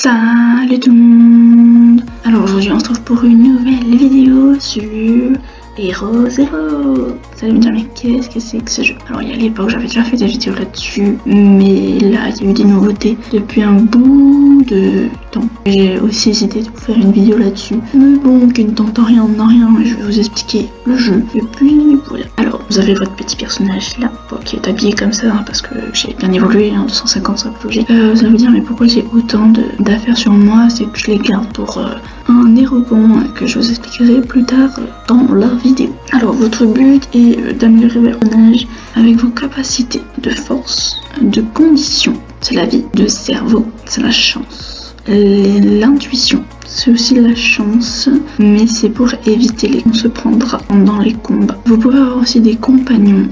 Salut tout le monde Alors aujourd'hui on se retrouve pour une nouvelle vidéo sur Hero Zero Vous allez me dire mais qu'est-ce que c'est que ce jeu? Alors il y a l'époque j'avais déjà fait des vidéos là-dessus mais là il y a eu des nouveautés depuis un bout de temps. J'ai aussi hésité de vous faire une vidéo là-dessus. Mais bon, qui ne tente rien en rien, je vais vous expliquer le jeu. Et puis voilà. Alors vous avez votre petit personnage là, qui est habillé comme ça hein, parce que j'ai bien évolué, hein, 250 ça euh, ça veut dire mais pourquoi j'ai autant d'affaires sur moi? C'est que je les garde pour... Euh, un érogon que je vous expliquerai plus tard dans la vidéo. Alors votre but est euh, d'améliorer votre personnage avec vos capacités de force, de condition, c'est la vie, de cerveau, c'est la chance, l'intuition, c'est aussi la chance, mais c'est pour éviter les qu'on se prendra pendant les combats. Vous pouvez avoir aussi des compagnons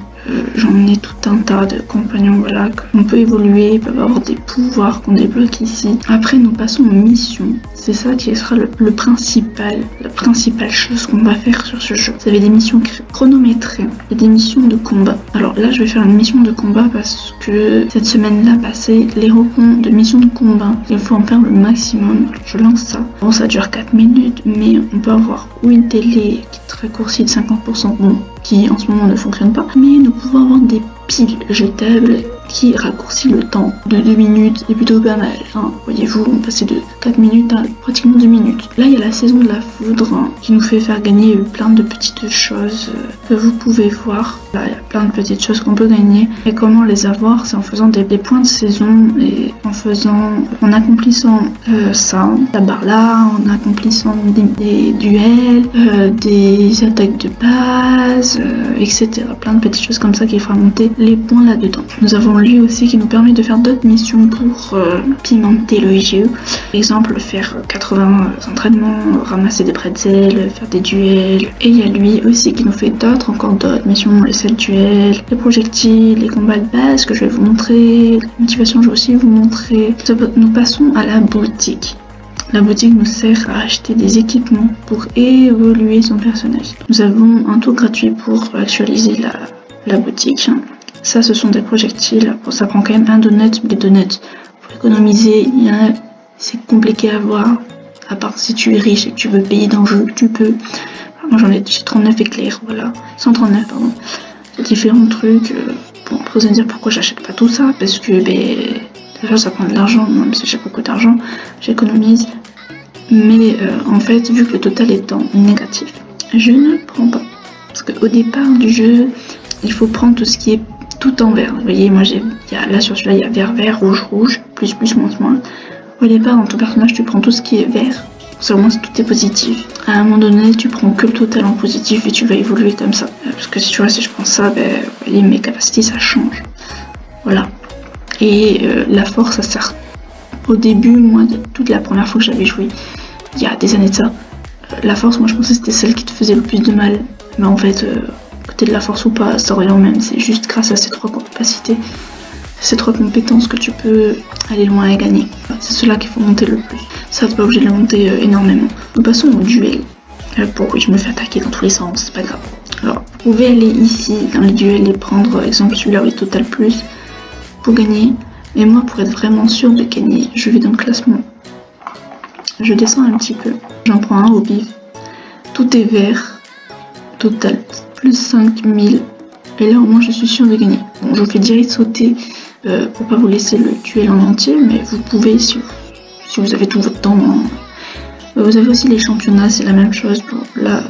j'en ai tout un tas de compagnons, voilà, qu'on peut évoluer, ils peuvent avoir des pouvoirs qu'on débloque ici. Après, nous passons aux missions. C'est ça qui sera le, principal, la principale chose qu'on va faire sur ce jeu. Vous avez des missions chronométrées et des missions de combat. Alors là, je vais faire une mission de combat parce que cette semaine-là passée, les rebonds de missions de combat, il faut en faire le maximum. Je lance ça. Bon, ça dure 4 minutes, mais on peut avoir ou une télé qui raccourcie de 50%, bon, qui en ce moment ne fonctionne pas, mais nous pouvons avoir des piles jetables qui raccourcit le temps de 2 minutes et plutôt pas mal. Hein. Voyez-vous, on passait de 4 minutes à pratiquement 2 minutes. Là, il y a la saison de la foudre hein, qui nous fait faire gagner plein de petites choses euh, que vous pouvez voir. Là, il y a plein de petites choses qu'on peut gagner. Et comment les avoir? C'est en faisant des, points de saison et en faisant, en accomplissant euh, ça, la barre là, en accomplissant des, duels, euh, des attaques de base, etc. Plein de petites choses comme ça qui fera monter les points là-dedans. Nous avons lui aussi qui nous permet de faire d'autres missions pour euh, pimenter le jeu. Par exemple, faire 80 entraînements, ramasser des pretzels, faire des duels. Et il y a lui aussi qui nous fait d'autres, encore d'autres missions, les 7 duels, les projectiles, les combats de base que je vais vous montrer. La motivation, je vais aussi vous montrer. Nous passons à la boutique. La boutique nous sert à acheter des équipements pour évoluer son personnage. Nous avons un tour gratuit pour actualiser la boutique. Ça, ce sont des projectiles. Bon, ça prend quand même un donut. Des donuts, pour économiser, c'est compliqué à voir. À part si tu es riche et que tu veux payer dans le jeu, tu peux. Moi, j'en ai, 39 éclairs, voilà. 139, pardon. Différents trucs. Bon, après, vous dire pourquoi j'achète pas tout ça. Parce que, ben, déjà, ça prend de l'argent. Même si j'ai beaucoup d'argent, j'économise. Mais euh, en fait, vu que le total est en négatif, je ne prends pas. Parce qu'au départ du jeu, il faut prendre tout ce qui est tout en vert. Vous voyez, moi j'ai là sur celui-là, il y a vert, vert, rouge, rouge, plus, plus, moins, moins. Au départ, dans ton personnage, tu prends tout ce qui est vert. Seulement si tout est positif. À un moment donné, tu prends que le total en positif et tu vas évoluer comme ça. Euh, parce que si tu vois, si je prends ça, ben, vous voyez, mes capacités, ça change. Voilà. Et euh, la force, ça sert. Au début, moi, toute la première fois que j'avais joué, il y a des années de ça, euh, la force, moi je pensais que c'était celle qui te faisait le plus de mal. Mais en fait, de la force ou pas, ça revient même. C'est juste grâce à ces trois capacités, ces trois compétences que tu peux aller loin et gagner. C'est cela qu'il faut monter le plus. Ça, t'es pas obligé de le monter euh, énormément. Nous passons au duel. Euh, oui, je me fais attaquer dans tous les sens, c'est pas grave. Alors, vous pouvez aller ici dans les duels et prendre, exemple, celui-là oui, total plus pour gagner. Mais moi, pour être vraiment sûr de gagner, je vais dans le classement. Je descends un petit peu. J'en prends un au bif. Tout est vert. Total plus 5000. Et là au moins je suis sûr de gagner. Bon, je vous fais direct sauter euh, pour pas vous laisser le duel en entier, mais vous pouvez si vous, avez tout votre temps. Hein. Euh, vous avez aussi les championnats, c'est la même chose. Bon, là,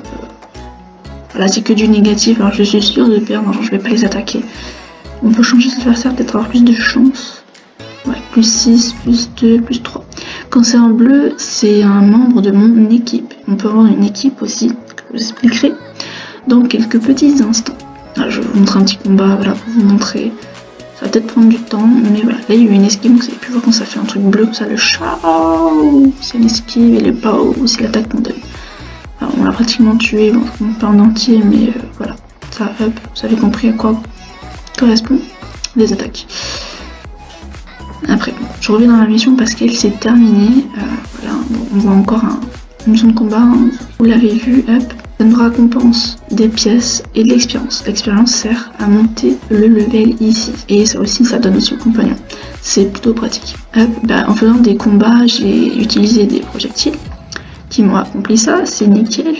euh, c'est que du négatif, alors je suis sûr de perdre, alors je vais pas les attaquer. On peut changer d'adversaire, peut-être avoir plus de chance. Ouais, plus 6, plus 2, plus 3. Quand c'est en bleu, c'est un membre de mon équipe. On peut avoir une équipe aussi, que je vous expliquerai dans quelques petits instants. je vais vous montrer un petit combat, voilà, pour vous montrer. Ça va peut-être prendre du temps, mais voilà. Là, il y a eu une esquive, donc vous avez pu voir quand ça fait un truc bleu, ça le chat, c'est une esquive, et le pao, c'est l'attaque qu'on donne. on l'a pratiquement tué, bon, pas en entier, mais euh, voilà. Ça, hop, vous avez compris à quoi correspond les attaques. Après, je reviens dans la mission parce qu'elle s'est terminée. Euh, voilà, on voit encore un, une mission de combat, hein. vous l'avez vu, hop, ça nous récompense des pièces et de l'expérience. L'expérience sert à monter le level ici. Et ça aussi, ça donne aussi au compagnon. C'est plutôt pratique. Bah, en faisant des combats, j'ai utilisé des projectiles qui m'ont accompli ça. C'est nickel.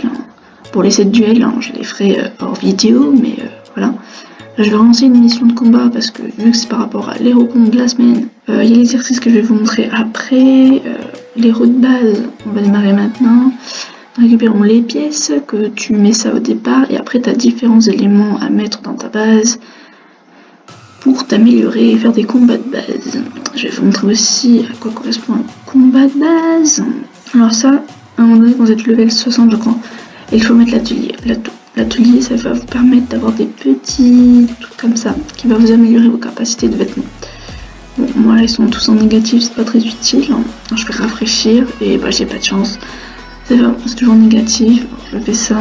Pour les 7 duels, hein, je les ferai euh, hors vidéo, mais euh, voilà. je vais relancer une mission de combat parce que vu que c'est par rapport à l'héros de la semaine, euh, il y a l'exercice que je vais vous montrer après. L'héros de base, on va démarrer. Les pièces, que tu mets ça au départ, et après tu as différents éléments à mettre dans ta base pour t'améliorer et faire des combats de base. Je vais vous montrer aussi à quoi correspond un combat de base. Alors ça, à un moment donné, quand vous êtes level 60, je crois, il faut mettre l'atelier. L'atelier, ça va vous permettre d'avoir des petits trucs comme ça, qui va vous améliorer vos capacités de vêtements. Bon, moi ils sont tous en négatif, c'est pas très utile. Hein. Je vais rafraîchir et bah, j'ai pas de chance. C'est toujours négatif. Je fais ça,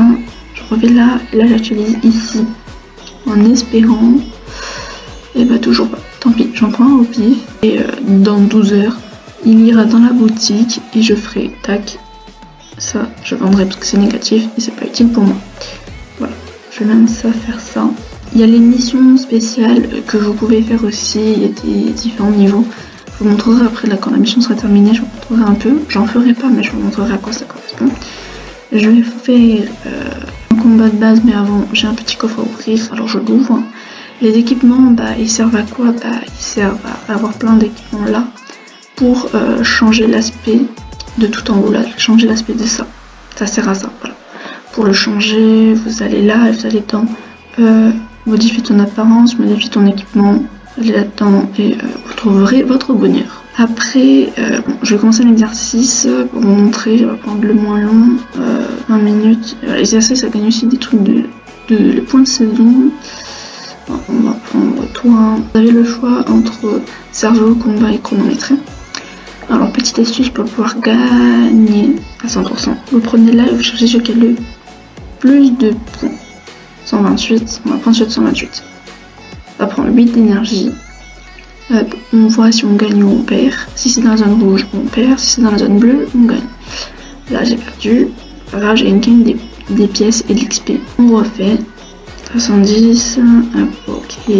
je reviens là, là j'utilise ici. En espérant. Et bah toujours pas. Tant pis, j'en prends un au pif. Et euh, dans 12 heures, il ira dans la boutique et je ferai tac. Ça, je vendrai parce que c'est négatif et c'est pas utile pour moi. Voilà, je vais même ça faire ça. Il y a les missions spéciales que vous pouvez faire aussi, il y a des différents niveaux. Je vous montrerai après, quand la mission sera terminée, je vous montrerai un peu. J'en ferai pas, mais je vous montrerai à quoi ça correspond. Je vais faire euh, un combat de base, mais avant, j'ai un petit coffre à ouvrir, alors je l'ouvre. Les équipements, bah, ils servent à quoi? Bah, ils servent à avoir plein d'équipements là pour euh, changer l'aspect de tout en haut là, changer l'aspect de ça. Ça sert à ça, voilà. Pour le changer, vous allez là et vous allez dans euh, modifier ton apparence, modifier ton équipement, là-dedans et euh, vous trouverez votre bonheur. Après, euh, je vais commencer l'exercice pour vous montrer, je vais prendre le moins long, 20 euh, minutes. L'exercice, ça gagne aussi des trucs de, de, points de saison. On va prendre toi. Vous avez le choix entre cerveau, combat et chronométré. Alors, petite astuce pour pouvoir gagner à 100%. Vous prenez là et vous cherchez ce qui a le plus de points. 128, on va prendre celui de 128 va prendre 8 d'énergie. on voit si on gagne ou on perd. Si c'est dans la zone rouge, on perd. Si c'est dans la zone bleue, on gagne. Là, j'ai perdu. Grave, j'ai gagné des, des, pièces et de l'XP. On refait. 70. ok.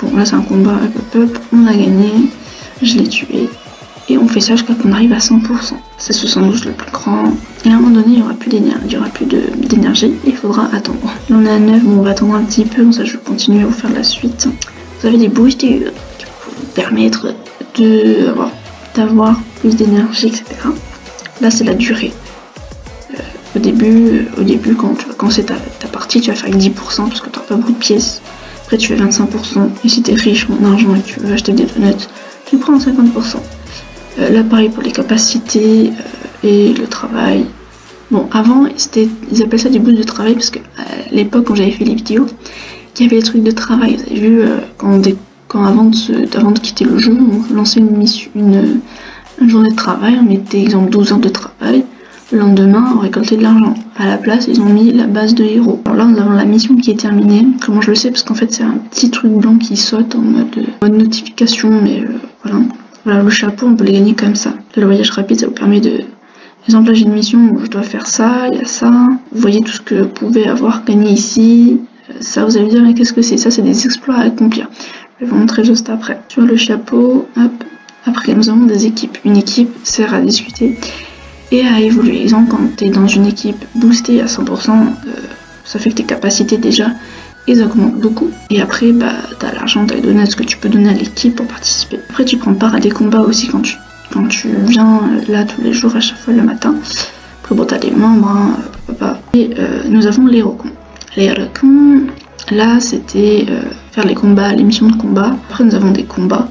Bon, là, c'est un combat. Hop, hop, On a gagné. Je l'ai tué. Et on fait ça jusqu'à qu'on arrive à 100%. C'est 72 le plus grand. Et à un moment donné, il n'y aura plus d'énergie, il faudra attendre. On est à 9, bon, on va attendre un petit peu. Ça, je vais continuer à vous faire la suite. Vous avez des boosts qui vont vous permettre d'avoir plus d'énergie, etc. Là, c'est la durée. Euh, au début, euh, au début, quand commencer ta, partie, tu vas faire 10% parce que tu n'auras pas beaucoup de pièces. Après, tu fais 25%. Et si tu es riche en argent et que tu veux acheter des donuts, tu prends 50%. Euh, là, pareil pour les capacités euh, et le travail. Bon, avant, ils appellent ça des boosts de travail parce qu'à l'époque, quand j'avais fait les vidéos, il y avait des trucs de travail. Vous avez vu, euh, quand, quand avant, de, avant de quitter le jeu, on lançait une, mission, une, journée de travail, on mettait exemple 12 heures de travail. Le lendemain, on récoltait de l'argent. À la place, ils ont mis la base de héros. Alors là, nous avons la mission qui est terminée. Comment je le sais? Parce qu'en fait, c'est un petit truc blanc qui saute en mode, mode notification, mais voilà. Voilà, le chapeau, on peut les gagner comme ça. Le voyage rapide, ça vous permet de... Exemple, là, j'ai une mission où je dois faire ça, il y a ça. Vous voyez tout ce que vous pouvez avoir gagné ici. Ça, vous allez dire, mais qu'est-ce que c'est? Ça, c'est des exploits à accomplir. Je vais vous montrer juste après. Sur le chapeau, hop. Après, nous avons des équipes. Une équipe sert à discuter et à évoluer. Exemple, quand tu es dans une équipe boostée à 100%, euh, ça fait que tes capacités déjà ils augmentent beaucoup. Et après, bah, t'as l'argent, t'as les donuts que tu peux donner à l'équipe pour participer. Après, tu prends part à des combats aussi quand tu, quand tu viens euh, là tous les jours, à chaque fois le matin. Après, bon, t'as des membres, hein, papa. Et euh, nous avons les recons. Les recons, là, c'était euh, faire les combats, les missions de combat. Après, nous avons des combats.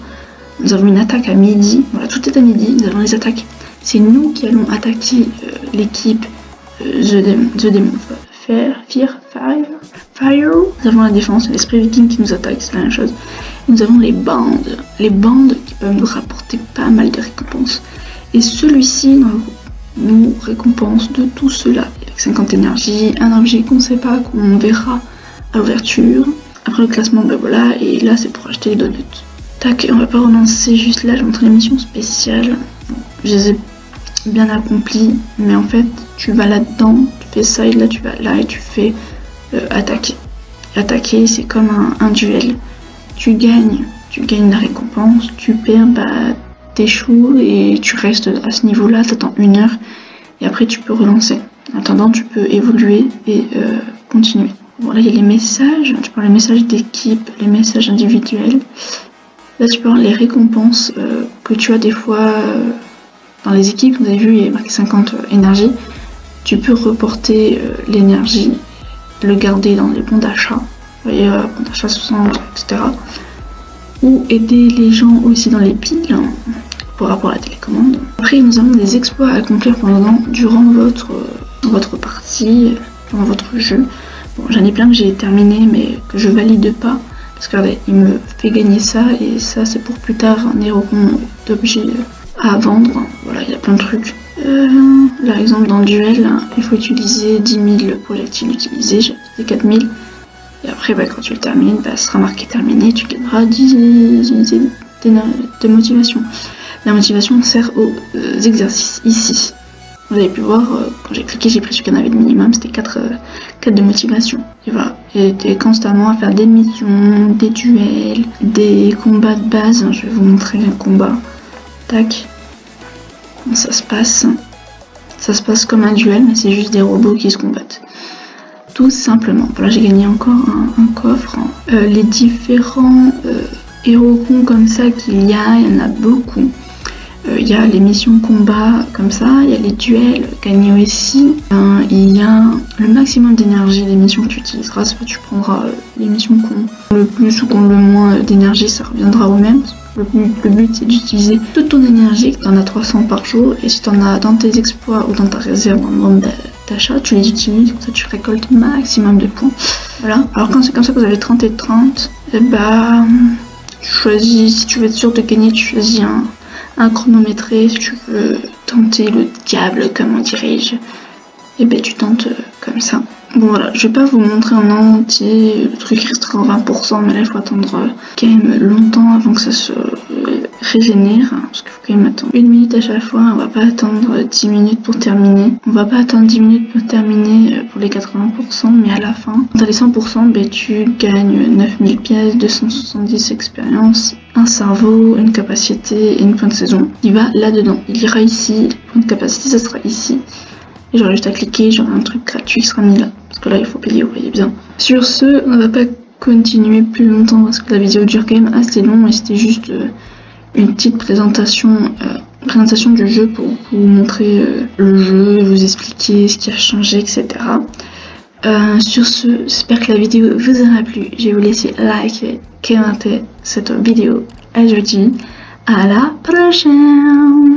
Nous avons une attaque à midi. Voilà, tout est à midi. Nous avons les attaques. C'est nous qui allons attaquer l'équipe The, Demon, The Demon Fear, Fire, Fire. Nous avons la défense, l'esprit viking qui nous attaque, c'est la même chose. Nous avons les bandes, les bandes qui peuvent nous rapporter pas mal de récompenses. Et celui-ci nous récompense de tout cela. Avec 50 énergies, un objet qu'on sait pas, qu'on verra à l'ouverture. Après le classement, ben voilà, et là c'est pour acheter les donuts. Tac, on va pas renoncer juste là, je vais montrer les missions spéciales. Je les ai bien accomplies, mais en fait, tu vas là-dedans, fais ça, et là tu vas là et tu fais euh, attaquer. Attaquer, c'est comme un, duel. Tu gagnes, tu gagnes la récompense, tu perds, bah t'échoues et tu restes à ce niveau-là, t'attends une heure et après tu peux relancer. En attendant, tu peux évoluer et euh, continuer. Voilà, il y a les messages, tu parles les messages d'équipe, les messages individuels. Là, tu parles les récompenses euh, que tu as des fois dans les équipes. Vous avez vu, il y a marqué 50 énergie. Tu peux reporter l'énergie, le garder dans les bons d'achat. Voyez, bons d'achat 60, etc. Ou aider les gens aussi dans les piles par rapport à la télécommande. Après, nous avons des exploits à accomplir pendant, durant votre, votre partie, pendant votre jeu. Bon, j'en ai plein que j'ai terminé, mais que je valide pas. Parce qu'il me fait gagner ça, et ça, c'est pour plus tard un héros d'objets à vendre. Voilà, il y a plein de trucs. Euh, par exemple, dans le duel, il faut utiliser 10 000 projectiles utilisés. J'ai utilisé 4000. Et après, bah, quand tu le termines, bah, ça sera marqué terminé. Tu gagneras 10 unités de motivation. La motivation sert aux euh, exercices ici. Vous avez pu voir, euh, quand j'ai cliqué, j'ai pris ce qu'il y en avait de minimum, c'était 4, euh, de motivation. Et voilà, j'étais constamment à faire des missions, des duels, des combats de base. Je vais vous montrer un combat. Tac. Ça se passe Ça se passe comme un duel, mais c'est juste des robots qui se combattent. Tout simplement. Voilà, j'ai gagné encore un, coffre. les différents héros cons comme ça qu'il y a, il y en a beaucoup. Euh, il y a les missions combat comme ça, il y a les duels gagnés aussi. il y a le maximum d'énergie, les missions que tu utiliseras, soit tu prendras euh, les missions qui ont le plus ou qui ont le moins d'énergie, ça reviendra au même. Le but, c'est d'utiliser toute ton énergie, tu en as 300 par jour, et si tu en as dans tes exploits ou dans ta réserve en nombre d'achat, tu les utilises, comme ça tu récoltes maximum de points. Voilà. Alors quand c'est comme ça que vous avez 30 et 30, et bah, tu choisis, si tu veux être sûr de gagner, tu choisis un, chronométré si tu veux tenter le diable, comment dirais-je. Et ben tu tentes euh, comme ça. Bon voilà, je vais pas vous montrer en entier, le truc restera en 20%, mais là il faut attendre euh, quand même longtemps avant que ça se euh, régénère, hein, parce qu'il faut quand même attendre une minute à chaque fois, on va pas attendre 10 minutes pour terminer. On va pas attendre 10 minutes pour terminer pour les 80%, mais à la fin, dans les 100%, ben, tu gagnes 9000 pièces, 270 expériences, un cerveau, une capacité et une point de saison. Il va là-dedans, il ira ici, le point de capacité ça sera ici. Et j'aurai juste à cliquer, j'aurai un truc gratuit qui sera mis là. Là, il faut payer, vous voyez bien. Sur ce, on va pas continuer plus longtemps parce que la vidéo dure quand même assez long et c'était juste euh, une petite présentation, euh, présentation du jeu pour vous montrer euh, le jeu, vous expliquer ce qui a changé, etc. sur ce, j'espère que la vidéo vous aura plu. Je vais vous laisser like, commenter cette vidéo. Et je dis à la prochaine